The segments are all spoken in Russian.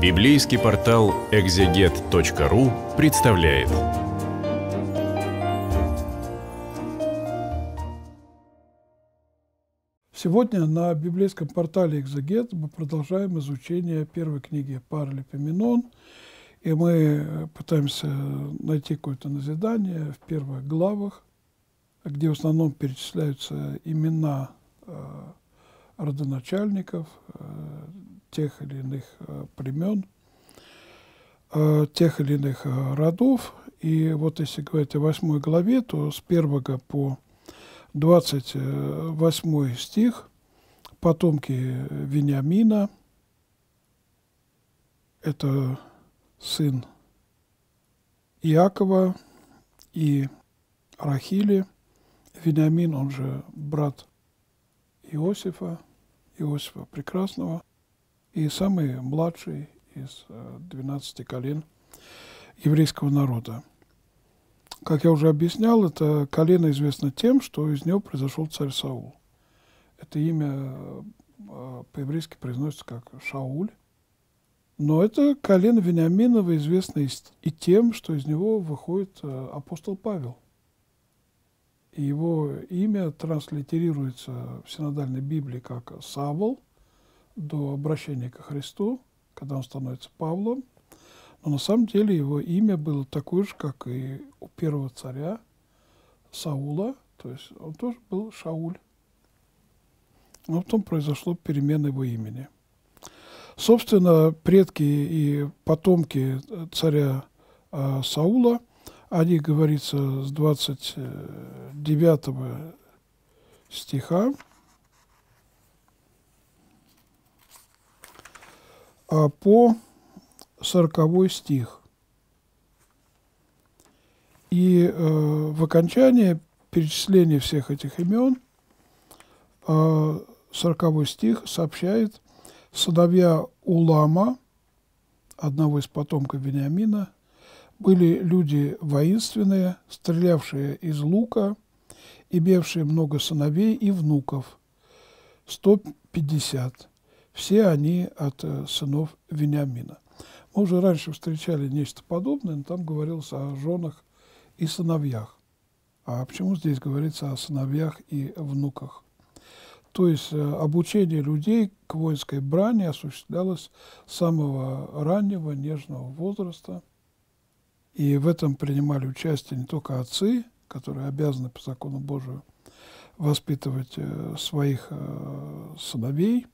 Библейский портал экзегет.ру представляет. Сегодня на библейском портале «Экзегет» мы продолжаем изучение первой книги Паралипоменон, и мы пытаемся найти какое-то назидание в первых главах, где в основном перечисляются имена э, родоначальников э, тех или иных э, племен, э, тех или иных э, родов. И вот если говорить о восьмой главе, то с первого по 28 стих потомки Вениамина, это сын Иакова и Рахили, Вениамин, он же брат Иосифа, Иосифа Прекрасного, и самый младший из 12 колен еврейского народа. Как я уже объяснял, это колено известно тем, что из него произошел царь Саул. Это имя э, по-еврейски произносится как Шауль. Но это колено Вениаминова известно и тем, что из него выходит э, апостол Павел. И его имя транслитерируется в синодальной Библии как Савол до обращения ко Христу, когда он становится Павлом – но на самом деле его имя было такое же, как и у первого царя Саула, то есть он тоже был Шауль. Но потом произошло перемена его имени. Собственно, предки и потомки царя э, Саула, они, говорится, с 29 стиха, по сороковой стих. И э, в окончании перечисления всех этих имен э, сороковой стих сообщает сыновья Улама, одного из потомков Вениамина, были люди воинственные, стрелявшие из лука, имевшие много сыновей и внуков, 150. Все они от э, сынов Вениамина. Мы уже раньше встречали нечто подобное, но там говорилось о женах и сыновьях. А почему здесь говорится о сыновьях и внуках? То есть э, обучение людей к воинской брани осуществлялось с самого раннего нежного возраста. И в этом принимали участие не только отцы, которые обязаны по закону Божию воспитывать э, своих сыновей,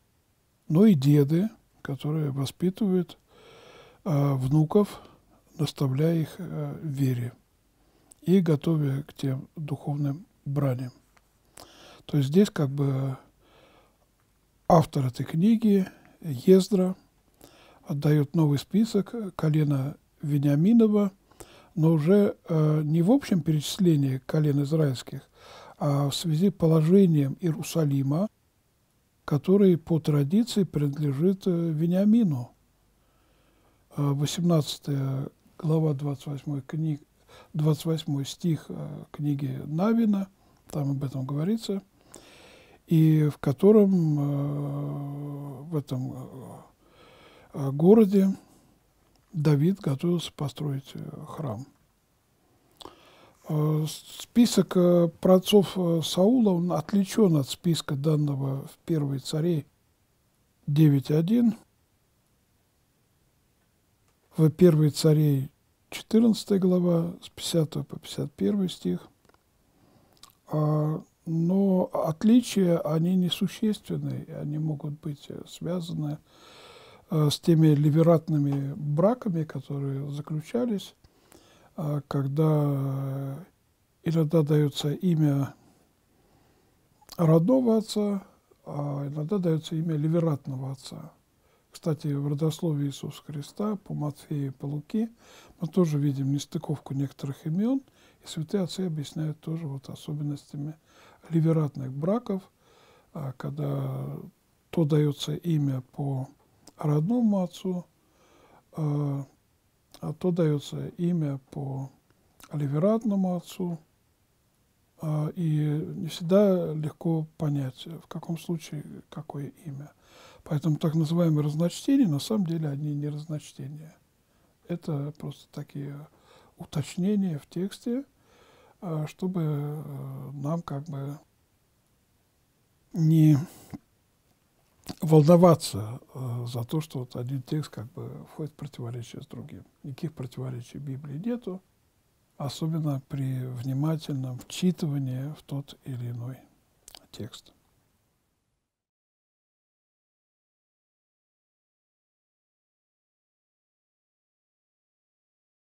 но и деды, которые воспитывают Э, внуков, наставляя их э, вере и готовя к тем духовным браням. То есть здесь как бы автор этой книги, Ездра, отдает новый список колена Вениаминова, но уже э, не в общем перечислении колен израильских, а в связи с положением Иерусалима, который по традиции принадлежит э, Вениамину – 18 глава 28 книг, 28 стих э, книги Навина, там об этом говорится, и в котором э, в этом городе Давид готовился построить храм. Список праотцов Саула он отличен от списка данного в первой царе 9.1, в первой царей 14 глава, с 50 по 51 стих. А, но отличия, они несущественны, они могут быть связаны с теми ливератными браками, которые заключались, когда иногда дается имя родного отца, а иногда дается имя ливератного отца. Кстати, в родословии Иисуса Христа по Матфею и по Луке мы тоже видим нестыковку некоторых имен, и святые отцы объясняют тоже вот особенностями ливератных браков, а, когда то дается имя по родному отцу, а, то дается имя по ливератному отцу, а, и не всегда легко понять, в каком случае какое имя. Поэтому так называемые разночтения, на самом деле, они не разночтения. Это просто такие уточнения в тексте, а, чтобы э, нам как бы не волноваться э, за то, что вот один текст как бы входит в противоречие с другим. Никаких противоречий в Библии нету, особенно при внимательном вчитывании в тот или иной текст.